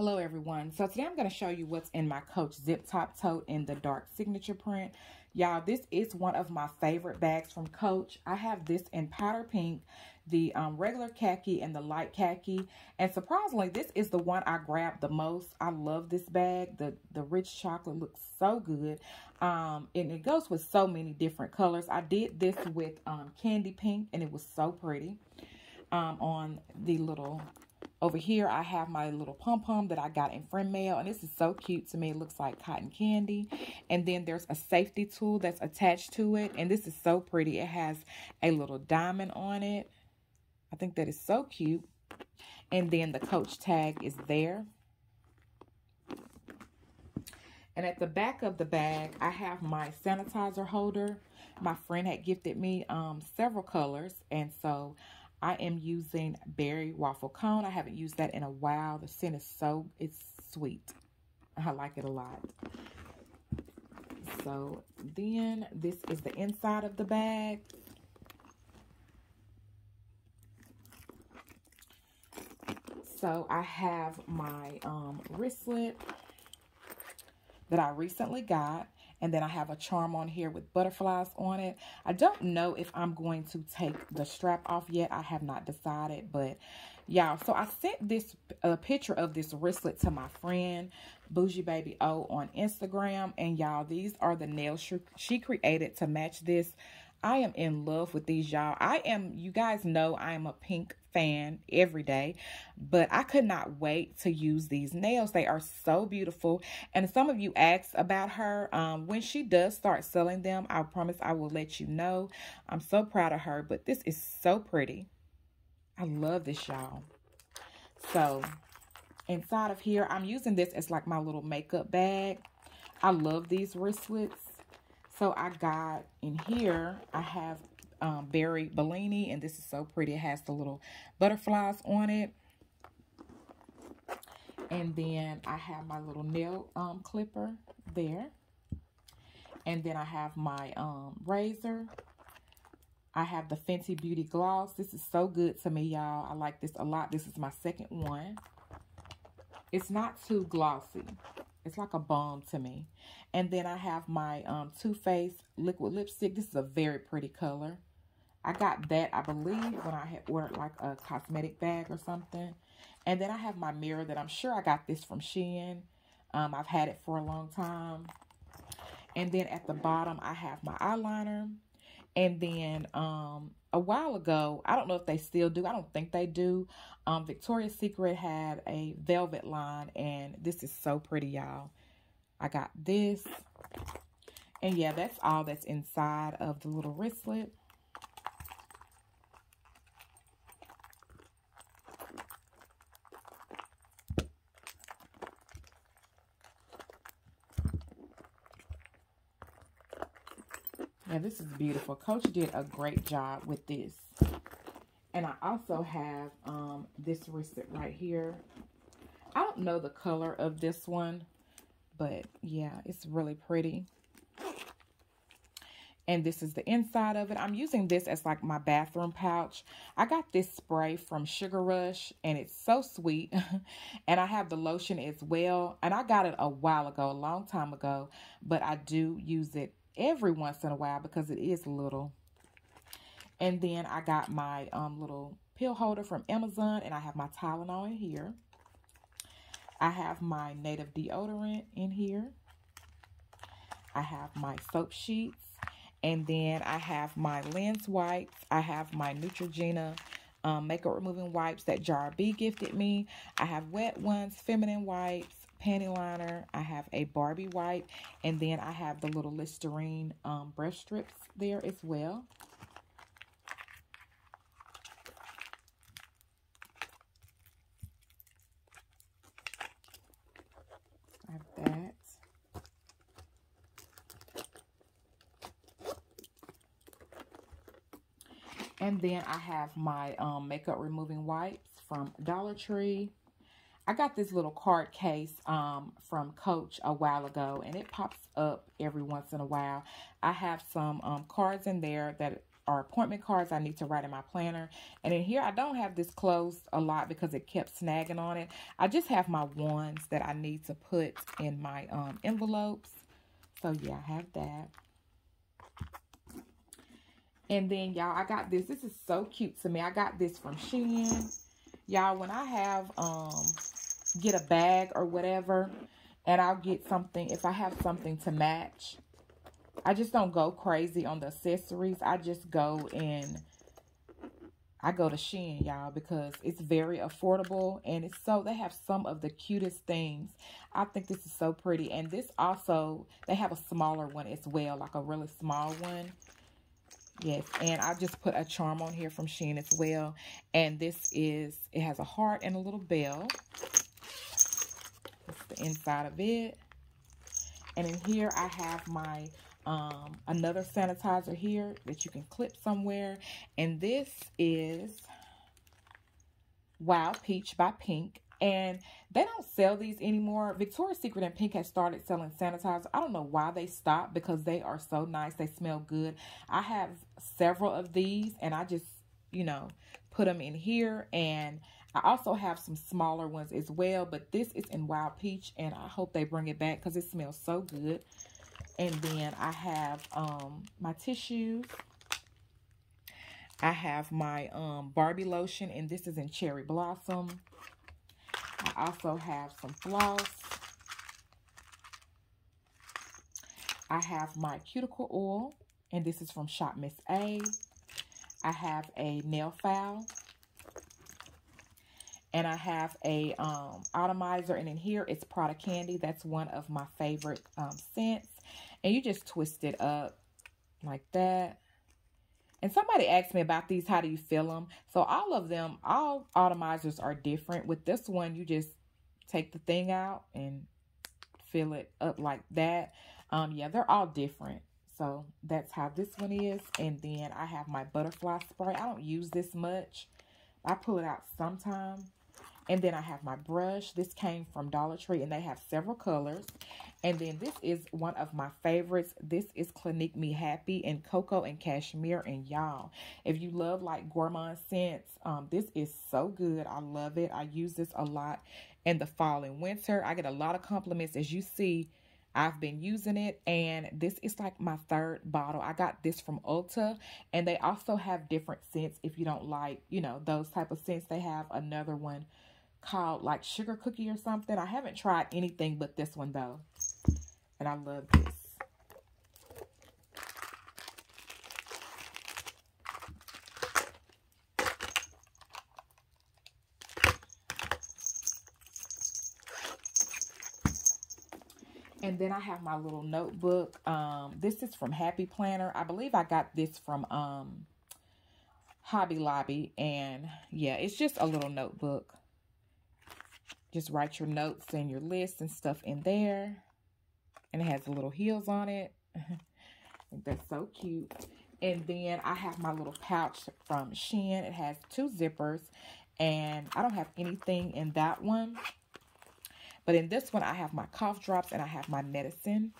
Hello everyone. So today I'm going to show you what's in my Coach Zip Top Tote in the dark signature print. Y'all, this is one of my favorite bags from Coach. I have this in powder pink, the um, regular khaki, and the light khaki. And surprisingly, this is the one I grabbed the most. I love this bag. The, the rich chocolate looks so good. Um, and it goes with so many different colors. I did this with um, candy pink, and it was so pretty um, on the little over here, I have my little pom-pom that I got in friend mail. And this is so cute to me. It looks like cotton candy. And then there's a safety tool that's attached to it. And this is so pretty. It has a little diamond on it. I think that is so cute. And then the Coach tag is there. And at the back of the bag, I have my sanitizer holder. My friend had gifted me um, several colors. And so I am using berry waffle cone. I haven't used that in a while. The scent is so, it's sweet. I like it a lot. So then this is the inside of the bag. So I have my um, wristlet that I recently got. And then I have a charm on here with butterflies on it. I don't know if I'm going to take the strap off yet. I have not decided, but y'all, so I sent this a picture of this wristlet to my friend, Bougie Baby O on Instagram. And y'all, these are the nails she, she created to match this. I am in love with these, y'all. I am, you guys know I am a pink fan every day, but I could not wait to use these nails. They are so beautiful. And some of you asked about her. Um, when she does start selling them, I promise I will let you know. I'm so proud of her, but this is so pretty. I love this, y'all. So, inside of here, I'm using this as like my little makeup bag. I love these wristlets. So I got in here, I have um, Berry Bellini, and this is so pretty. It has the little butterflies on it. And then I have my little nail um, clipper there. And then I have my um, razor. I have the Fenty Beauty Gloss. This is so good to me, y'all. I like this a lot. This is my second one. It's not too glossy. It's like a balm to me. And then I have my um, Too Faced liquid lipstick. This is a very pretty color. I got that, I believe, when I had ordered like a cosmetic bag or something. And then I have my mirror that I'm sure I got this from Shein. Um, I've had it for a long time. And then at the bottom, I have my eyeliner. And then um, a while ago, I don't know if they still do. I don't think they do. Um, Victoria's Secret had a velvet line. And this is so pretty, y'all. I got this. And yeah, that's all that's inside of the little wristlet. Yeah, this is beautiful. Coach did a great job with this. And I also have um, this wristlet right here. I don't know the color of this one, but yeah, it's really pretty. And this is the inside of it. I'm using this as like my bathroom pouch. I got this spray from Sugar Rush and it's so sweet. and I have the lotion as well. And I got it a while ago, a long time ago. But I do use it every once in a while because it is little. And then I got my um, little pill holder from Amazon and I have my Tylenol in here. I have my native deodorant in here. I have my soap sheets. And then I have my lens wipes. I have my Neutrogena um, makeup removing wipes that Jar B gifted me. I have wet ones, feminine wipes, panty liner. I have a Barbie wipe. And then I have the little Listerine um, brush strips there as well. I have that. And then I have my um, makeup removing wipes from Dollar Tree. I got this little card case um, from Coach a while ago, and it pops up every once in a while. I have some um, cards in there that are appointment cards I need to write in my planner. And in here, I don't have this closed a lot because it kept snagging on it. I just have my ones that I need to put in my um, envelopes. So, yeah, I have that. And then, y'all, I got this. This is so cute to me. I got this from Shein. Y'all, when I have, um, get a bag or whatever, and I'll get something, if I have something to match, I just don't go crazy on the accessories. I just go and I go to Shein, y'all, because it's very affordable and it's so, they have some of the cutest things. I think this is so pretty. And this also, they have a smaller one as well, like a really small one. Yes, and I just put a charm on here from Shein as well. And this is, it has a heart and a little bell. That's the inside of it. And in here, I have my um, another sanitizer here that you can clip somewhere. And this is Wild Peach by Pink. And they don't sell these anymore. Victoria's Secret and Pink has started selling sanitizer. I don't know why they stopped because they are so nice. They smell good. I have several of these and I just, you know, put them in here. And I also have some smaller ones as well. But this is in Wild Peach and I hope they bring it back because it smells so good. And then I have um, my tissues. I have my um, Barbie lotion, and this is in Cherry Blossom. I also have some floss. I have my cuticle oil, and this is from Shop Miss A. I have a nail file. And I have a um, atomizer, and in here it's Prada Candy. That's one of my favorite um, scents. And you just twist it up like that. And somebody asked me about these, how do you fill them? So all of them, all atomizers are different. With this one, you just take the thing out and fill it up like that. Um, yeah, they're all different. So that's how this one is. And then I have my butterfly spray. I don't use this much. I pull it out sometime. And then I have my brush. This came from Dollar Tree and they have several colors. And then this is one of my favorites. This is Clinique Me Happy in Cocoa and Cashmere. And y'all, if you love like gourmand scents, um, this is so good. I love it. I use this a lot in the fall and winter. I get a lot of compliments. As you see, I've been using it and this is like my third bottle. I got this from Ulta and they also have different scents if you don't like, you know, those type of scents. They have another one called like sugar cookie or something. I haven't tried anything but this one though. And I love this. And then I have my little notebook. Um, this is from Happy Planner. I believe I got this from um, Hobby Lobby. And yeah, it's just a little notebook. Just write your notes and your lists and stuff in there. And it has little heels on it. that's so cute. And then I have my little pouch from Shein. It has two zippers. And I don't have anything in that one. But in this one, I have my cough drops and I have my medicine.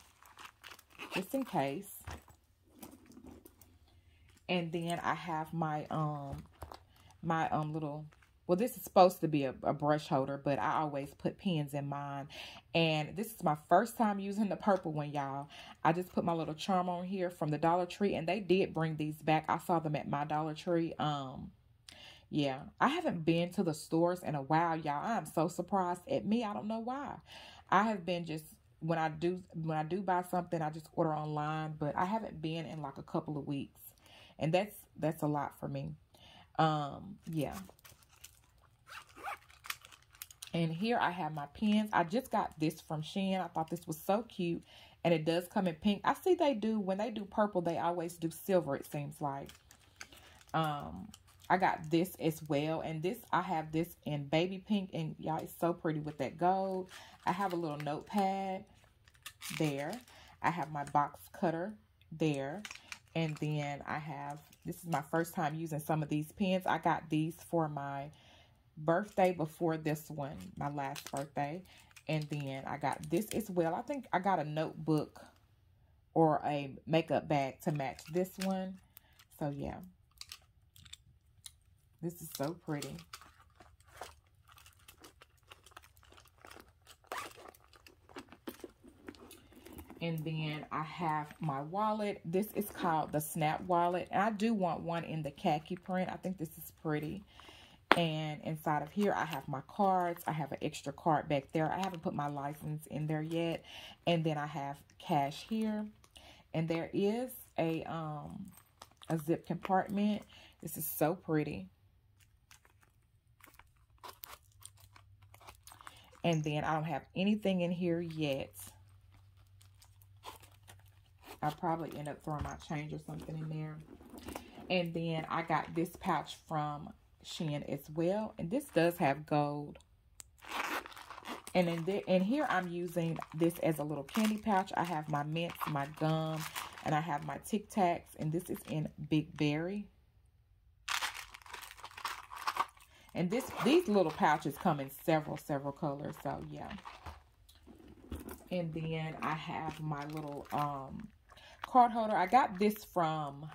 Just in case. And then I have my um my um little well, this is supposed to be a, a, brush holder, but I always put pens in mine. And this is my first time using the purple one, y'all. I just put my little charm on here from the Dollar Tree, and they did bring these back. I saw them at my Dollar Tree. Um, yeah, I haven't been to the stores in a while, y'all. I'm so surprised at me. I don't know why. I have been just when I do when I do buy something, I just order online, but I haven't been in like a couple of weeks. And that's that's a lot for me. Um, yeah. And here I have my pens. I just got this from Shein. I thought this was so cute. And it does come in pink. I see they do, when they do purple, they always do silver, it seems like. Um, I got this as well. And this, I have this in baby pink. And y'all, it's so pretty with that gold. I have a little notepad there. I have my box cutter there. And then I have, this is my first time using some of these pens. I got these for my birthday before this one, my last birthday. And then I got this as well. I think I got a notebook or a makeup bag to match this one. So, yeah. This is so pretty. And then I have my wallet. This is called the Snap Wallet. And I do want one in the khaki print. I think this is pretty. And inside of here, I have my cards. I have an extra card back there. I haven't put my license in there yet. And then I have cash here. And there is a, um, a zip compartment. This is so pretty. And then I don't have anything in here yet. I'll probably end up throwing my change or something in there. And then I got this pouch from Shein as well. And this does have gold. And in, the, and here I'm using this as a little candy pouch. I have my mints, my gum, and I have my Tic Tacs. And this is in Big Berry. And this these little pouches come in several, several colors. So, yeah. And then I have my little um, card holder. I got this from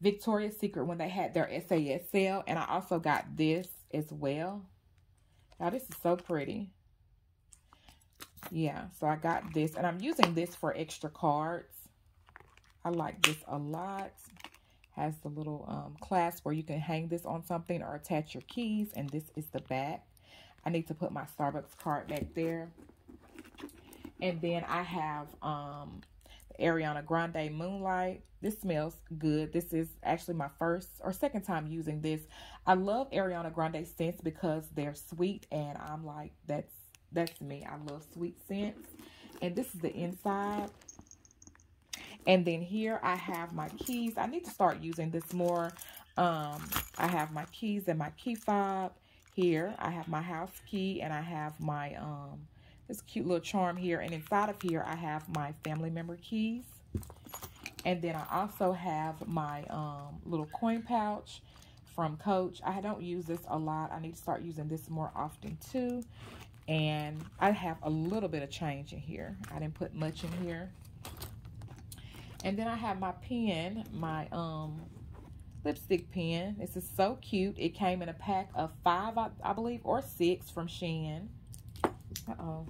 Victoria's Secret when they had their SAS sale. And I also got this as well. Now, this is so pretty. Yeah, so I got this. And I'm using this for extra cards. I like this a lot. Has the little um, clasp where you can hang this on something or attach your keys. And this is the back. I need to put my Starbucks card back there. And then I have um, Ariana Grande Moonlight. This smells good. This is actually my first or second time using this. I love Ariana Grande scents because they're sweet and I'm like, that's that's me. I love sweet scents. And this is the inside. And then here I have my keys. I need to start using this more. Um, I have my keys and my key fob. Here I have my house key and I have my um, this cute little charm here. And inside of here, I have my family member keys. And then I also have my um, little coin pouch from Coach. I don't use this a lot. I need to start using this more often too. And I have a little bit of change in here. I didn't put much in here. And then I have my pen, my um, lipstick pen. This is so cute. It came in a pack of five, I, I believe, or six from Shein. Uh-oh.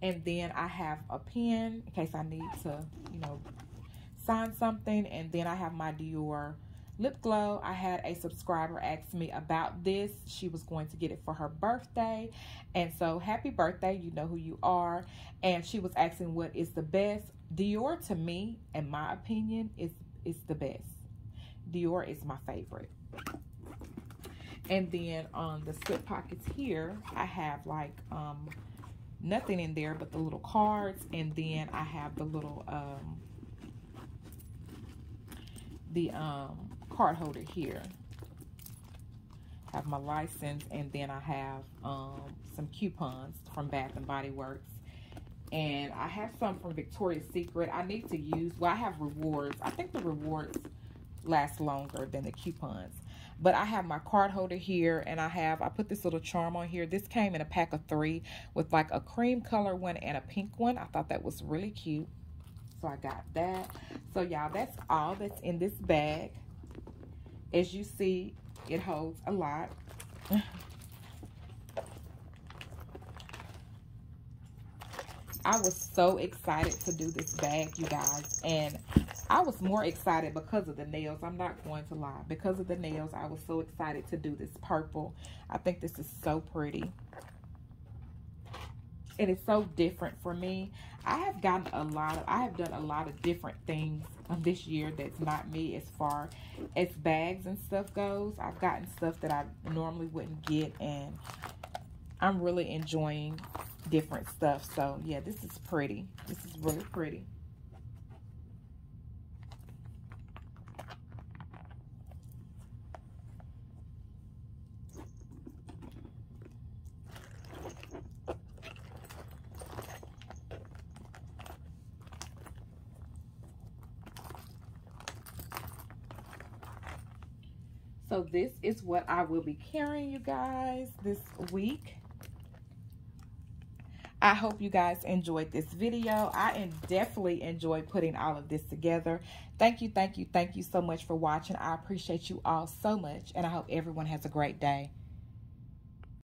And then I have a pen in case I need to, you know, sign something. And then I have my Dior lip glow. I had a subscriber ask me about this. She was going to get it for her birthday. And so happy birthday. You know who you are. And she was asking what is the best. Dior to me, in my opinion, is, is the best. Dior is my favorite. And then on the slip pockets here, I have like um, nothing in there but the little cards. And then I have the little, um, the um, card holder here. I have my license and then I have um, some coupons from Bath and Body Works. And I have some from Victoria's Secret. I need to use, well, I have rewards. I think the rewards last longer than the coupons. But I have my card holder here and I have, I put this little charm on here. This came in a pack of three with like a cream color one and a pink one. I thought that was really cute. So I got that. So y'all, that's all that's in this bag. As you see, it holds a lot. I was so excited to do this bag, you guys. And I was more excited because of the nails. I'm not going to lie. Because of the nails, I was so excited to do this purple. I think this is so pretty. It is so different for me. I have gotten a lot of, I have done a lot of different things um, this year that's not me as far as bags and stuff goes. I've gotten stuff that I normally wouldn't get and I'm really enjoying different stuff. So yeah, this is pretty. This is really pretty. So this is what I will be carrying you guys this week. I hope you guys enjoyed this video. I definitely enjoyed putting all of this together. Thank you, thank you, thank you so much for watching. I appreciate you all so much, and I hope everyone has a great day.